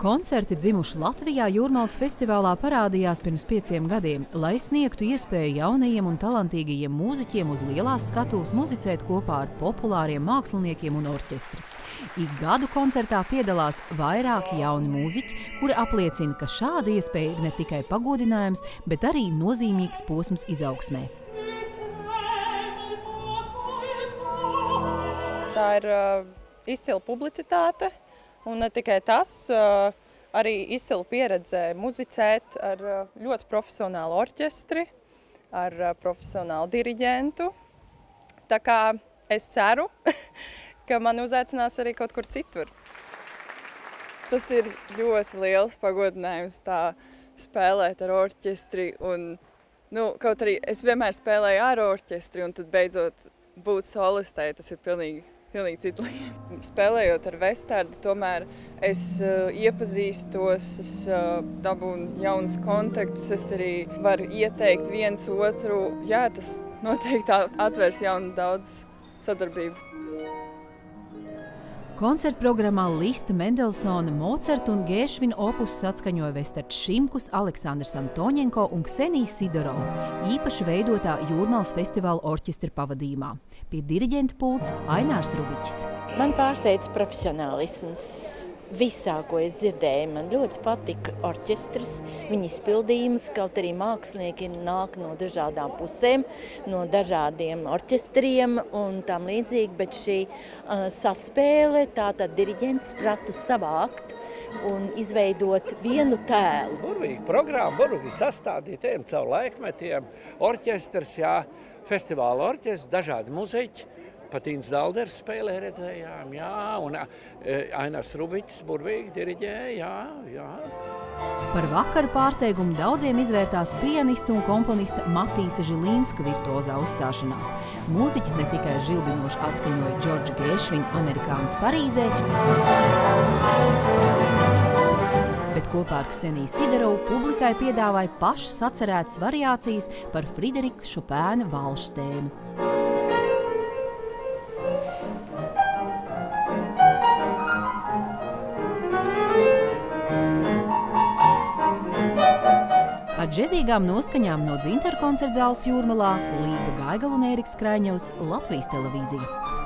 Koncerti dzimuši Latvijā Jūrmālas festivālā parādījās pirms pieciem gadiem, lai sniegtu iespēju jaunajiem un talantīgajiem mūziķiem uz lielās skatuves muzicēt kopā ar populāriem māksliniekiem un orķestri. Ik gadu koncertā piedalās vairāki jauni mūziķi, kuri apliecina, ka šāda iespēja ir ne tikai pagodinājums, bet arī nozīmīgs posms izaugsmē. Tā ir uh, izcila publicitāte, Un ne tikai tas, arī izcila pieredze muzicēt ar ļoti profesionālu orķestri, ar profesionālu diriģentu. Tā kā es ceru, ka mani uzaicinās arī kaut kur citur. Tas ir ļoti liels pagodinājums tā spēlēt ar orķestri un, nu, kaut arī es vienmēr spēlēju ar orķestri un tad beidzot būt solistei, tas ir pilnīgi pilnīgi cita lieta. Spēlējot ar Vestardu, tomēr es uh, iepazīstos, es uh, dabūnu jaunus kontaktus, es arī varu ieteikt viens otru. Jā, tas noteikti atvers jaunu daudz sadarbību. Koncertprogrammā Lista Mendelsona, Mocerta un Gēšvina opus atskaņoja Vestards Šimkus, Aleksandrs Antoņenko un Ksenija Sidorova, īpaši veidotā Jūrmālas festivāla orķestra pavadījumā. Pie diriģenta pults Ainārs Rubiķis. Man pārsteidz profesionālisms visā, ko es dzirdēju. Man ļoti patika orķestris, viņa izpildījums, kaut arī mākslinieki nāk no dažādām pusēm, no dažādiem orķestriem un tam līdzīgi, bet šī uh, saspēle, tātad diriģents prata savākt un izveidot vienu tēlu. Burvīgi programma, burvīgi sastādīt, ejam caur laikmetiem, orķestrs, jā, festivāla orķestrs, dažādi muzeķi, Patīns Dalders spēlē redzējām, jā, un Ainars Rubiķis burvīgi diriģēja, jā, jā. Par vakaru pārsteigumu daudziem izvērtās pianista un komponista Matīsa Žilīnska virtuozā uzstāšanās. Mūziķis ne tikai žilbinoši atskaņoja Džordža Gēšviņa amerikānus Parīzē, bet kopā ar Kseniju Siderovu publikai piedāvāja pašas atcerētas variācijas par Friderika Šopēna valšu tēmu. Ar džezīgām noskaņām no Dzintaru koncerta zāles Jūrmalā Līga Gaigala un Ēriks Kraiņevs Latvijas televīzija.